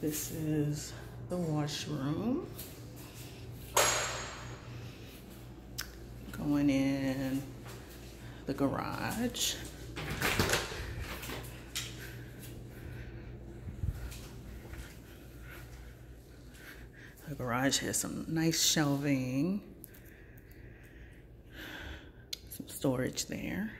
This is the washroom. Going in the garage. The garage has some nice shelving, some storage there.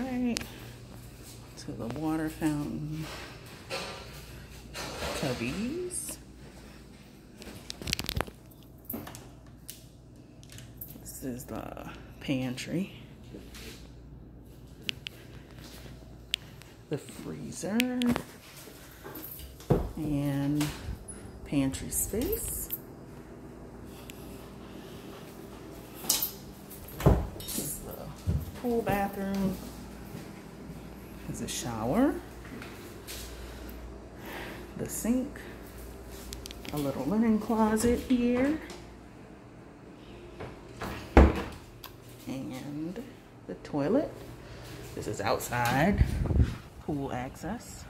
Right, to the water fountain cubbies. This is the pantry. The freezer and pantry space. This is the pool bathroom. There's a shower. The sink. A little linen closet here. and the toilet. This is outside, pool access.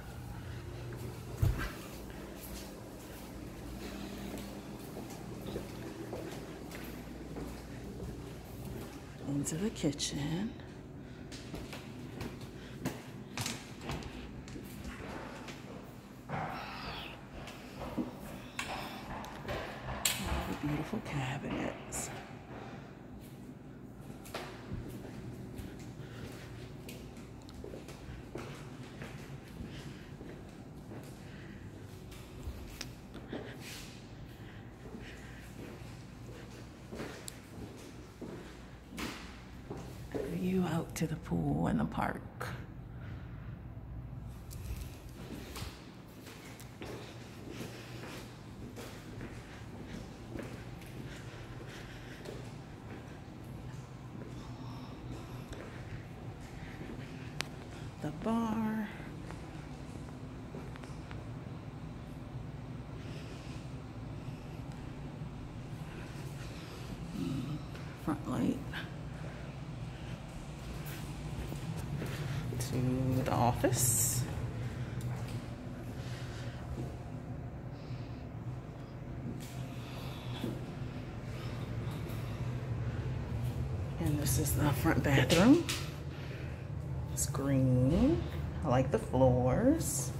Into the kitchen. All the beautiful cabinets. view out to the pool and the park. The bar. Mm, Front light. To the office. And this is the front bathroom. It's green. I like the floors.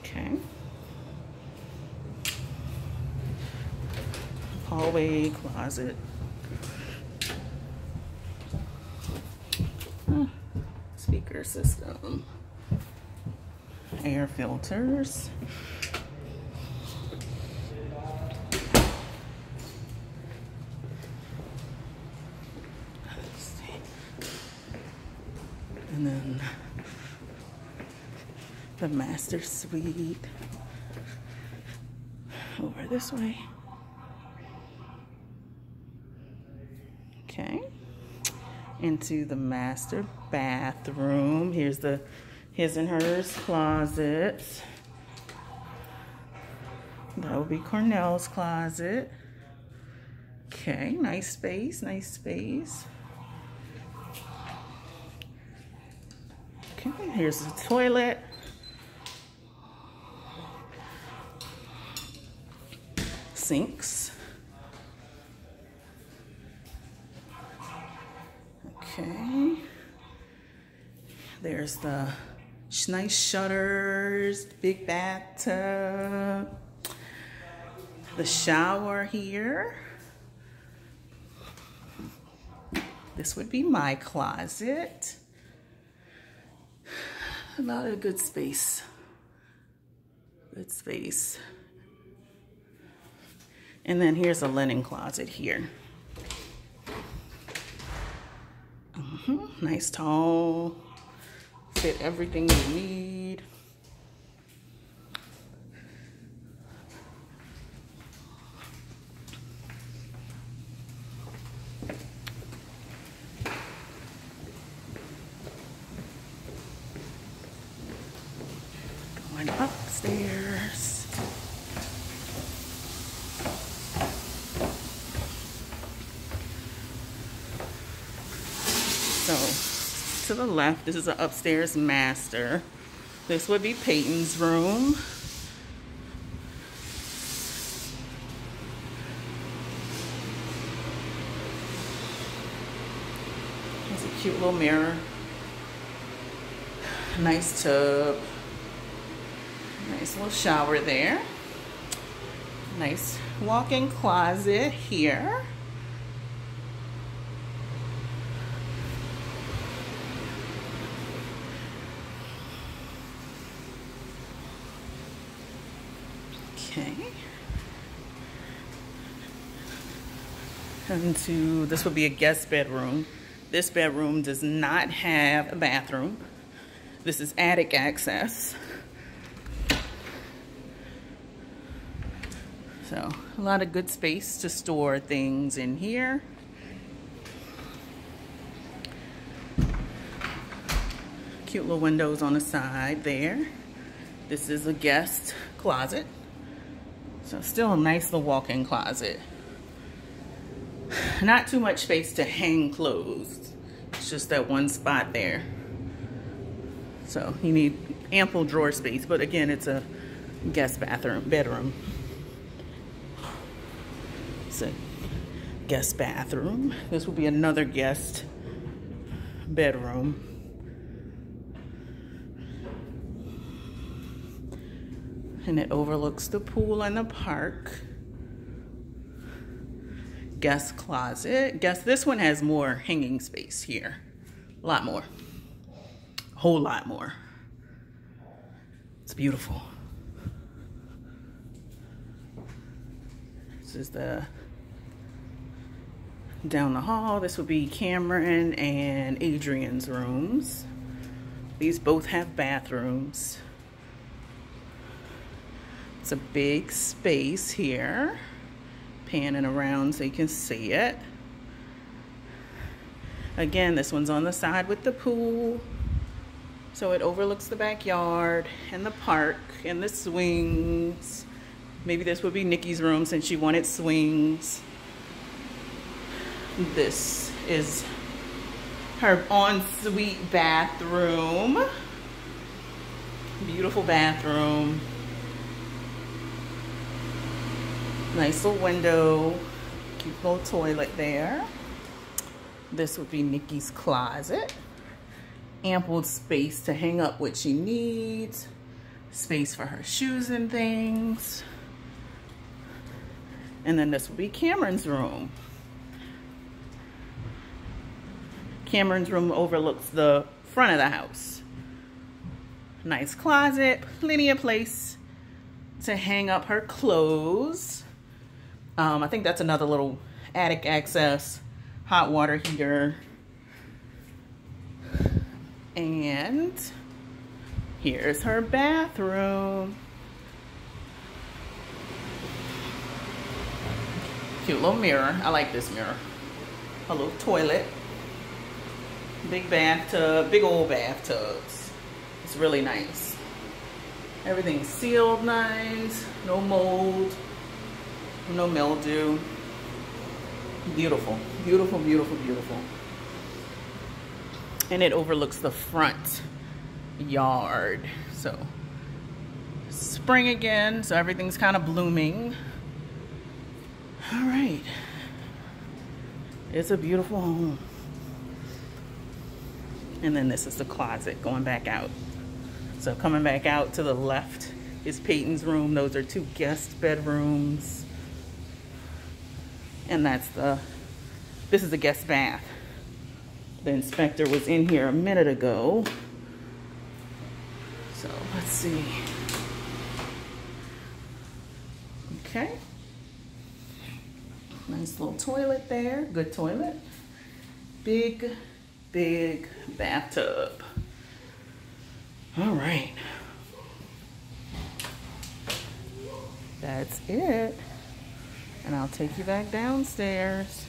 Okay. Closet. Speaker system. Air filters. And then the master suite over this way. Okay. Into the master bathroom. Here's the his and hers closet. That would be Cornell's closet. Okay, nice space, nice space. Okay, here's the toilet. Sinks. Okay. There's the nice shutters, big bathtub, the shower here. This would be my closet. A lot of good space. Good space. And then here's a linen closet here. Mm-hmm. Nice tall fit everything you need. Going upstairs. The left, this is an upstairs master. This would be Peyton's room. There's a cute little mirror. Nice tub. Nice little shower there. Nice walk-in closet here. Okay. Into this would be a guest bedroom. This bedroom does not have a bathroom. This is attic access. So a lot of good space to store things in here. Cute little windows on the side there. This is a guest closet. So still a nice little walk-in closet. Not too much space to hang clothes. It's just that one spot there. So you need ample drawer space, but again, it's a guest bathroom, bedroom. It's a guest bathroom. This will be another guest bedroom. And it overlooks the pool and the park. Guest closet. Guess this one has more hanging space here. A lot more A whole lot more. It's beautiful. This is the down the hall. This would be Cameron and Adrian's rooms. These both have bathrooms. It's a big space here. Panning around so you can see it. Again, this one's on the side with the pool. So it overlooks the backyard and the park and the swings. Maybe this would be Nikki's room since she wanted swings. This is her ensuite bathroom. Beautiful bathroom. Nice little window. Cute little toilet there. This would be Nikki's closet ample space to hang up what she needs, space for her shoes and things. And then this would be Cameron's room. Cameron's room overlooks the front of the house. Nice closet, plenty of place to hang up her clothes. Um, I think that's another little attic access, hot water heater, and here's her bathroom. Cute little mirror. I like this mirror. A little toilet. Big bathtub, big old bathtubs. It's really nice. Everything's sealed nice. No mold. No mildew. Beautiful. Beautiful, beautiful, beautiful and it overlooks the front yard. So spring again, so everything's kind of blooming. All right. It's a beautiful home. And then this is the closet going back out. So coming back out to the left is Peyton's room. Those are two guest bedrooms. And that's the, this is the guest bath. The inspector was in here a minute ago. So let's see. Okay. Nice little toilet there. Good toilet. Big, big bathtub. All right. That's it. And I'll take you back downstairs.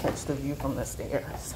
catch the view from the stairs.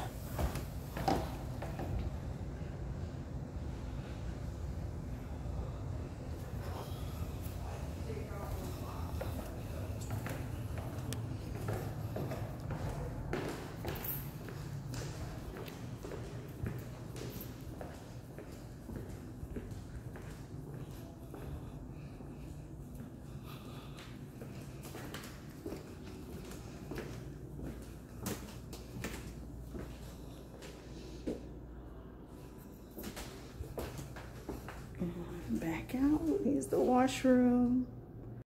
The washroom.